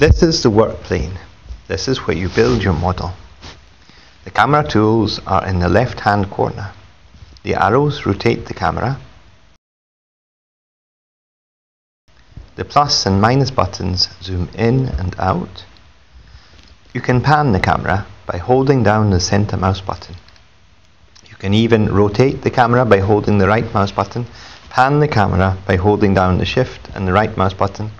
This is the work plane. This is where you build your model. The camera tools are in the left hand corner. The arrows rotate the camera. The plus and minus buttons zoom in and out. You can pan the camera by holding down the center mouse button. You can even rotate the camera by holding the right mouse button, pan the camera by holding down the shift and the right mouse button,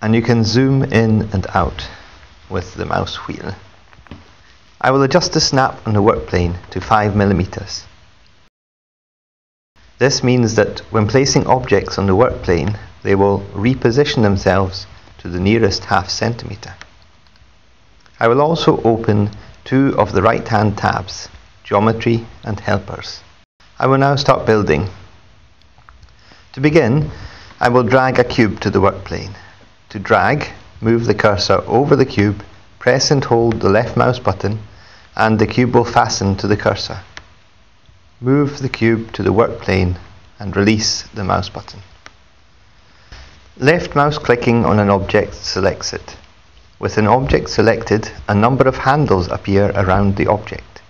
and you can zoom in and out with the mouse wheel. I will adjust the snap on the work plane to 5 millimeters. This means that when placing objects on the work plane, they will reposition themselves to the nearest half centimeter. I will also open two of the right hand tabs, Geometry and Helpers. I will now start building. To begin, I will drag a cube to the work plane. To drag, move the cursor over the cube, press and hold the left mouse button, and the cube will fasten to the cursor. Move the cube to the work plane and release the mouse button. Left mouse clicking on an object selects it. With an object selected, a number of handles appear around the object.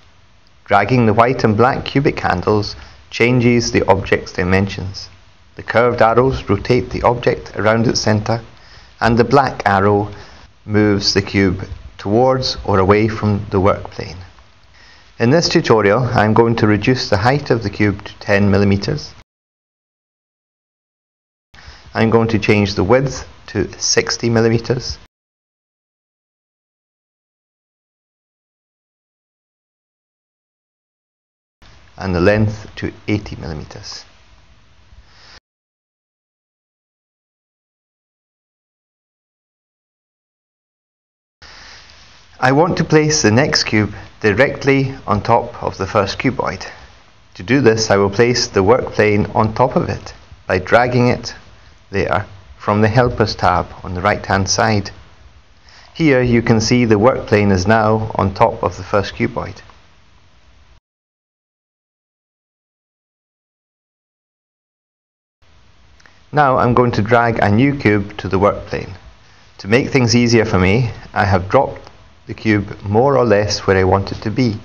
Dragging the white and black cubic handles changes the object's dimensions. The curved arrows rotate the object around its center, and the black arrow moves the cube towards or away from the work plane. In this tutorial, I'm going to reduce the height of the cube to 10 millimeters. I'm going to change the width to 60 millimeters and the length to 80 millimeters. I want to place the next cube directly on top of the first cuboid. To do this I will place the work plane on top of it by dragging it there from the Helpers tab on the right hand side. Here you can see the work plane is now on top of the first cuboid. Now I'm going to drag a new cube to the work plane. To make things easier for me, I have dropped the cube more or less where I want it to be.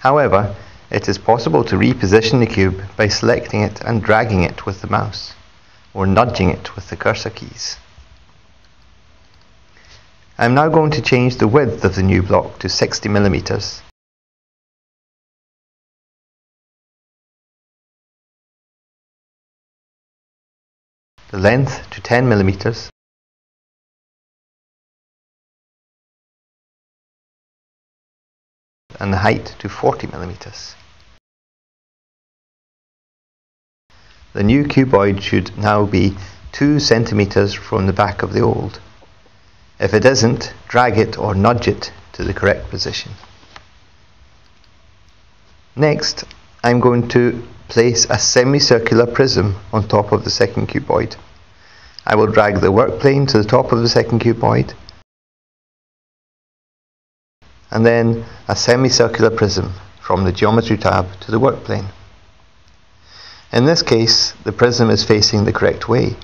However, it is possible to reposition the cube by selecting it and dragging it with the mouse, or nudging it with the cursor keys. I am now going to change the width of the new block to 60 millimeters. The length to 10 millimeters and the height to 40 millimeters. The new cuboid should now be 2 centimeters from the back of the old. If it isn't, drag it or nudge it to the correct position. Next, I'm going to place a semicircular prism on top of the second cuboid. I will drag the work plane to the top of the second cuboid and then a semicircular prism from the Geometry tab to the work plane. In this case, the prism is facing the correct way.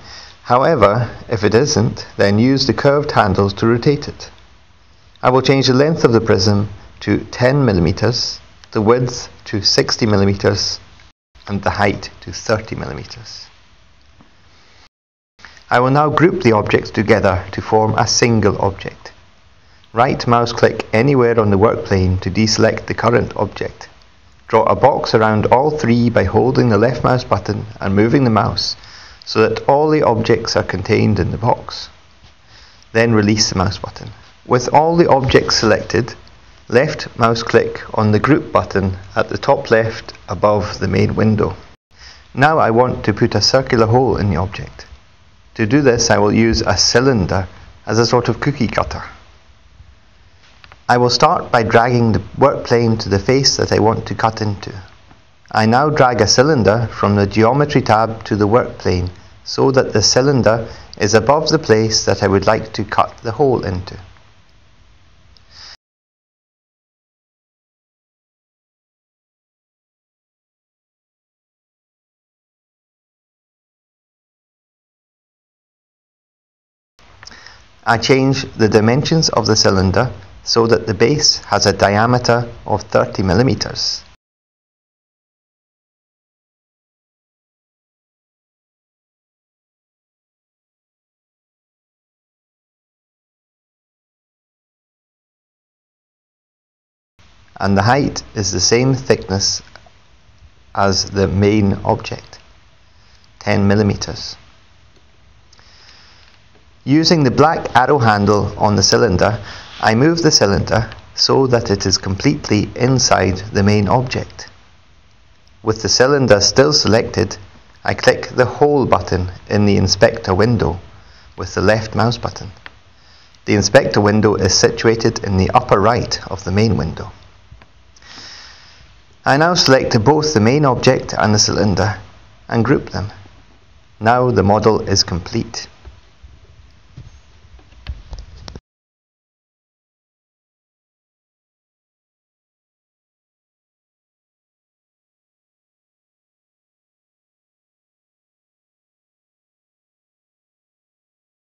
However, if it isn't, then use the curved handles to rotate it. I will change the length of the prism to 10 millimeters, the width to 60 millimeters, and the height to 30 millimeters. I will now group the objects together to form a single object. Right mouse click anywhere on the work plane to deselect the current object. Draw a box around all three by holding the left mouse button and moving the mouse so that all the objects are contained in the box. Then release the mouse button. With all the objects selected, left mouse click on the group button at the top left above the main window. Now I want to put a circular hole in the object. To do this I will use a cylinder as a sort of cookie cutter. I will start by dragging the work plane to the face that I want to cut into. I now drag a cylinder from the Geometry tab to the work plane so that the cylinder is above the place that I would like to cut the hole into. I change the dimensions of the cylinder so that the base has a diameter of 30 millimeters. and the height is the same thickness as the main object 10 millimeters using the black arrow handle on the cylinder I move the cylinder so that it is completely inside the main object with the cylinder still selected I click the hole button in the inspector window with the left mouse button the inspector window is situated in the upper right of the main window I now select both the main object and the cylinder and group them. Now the model is complete.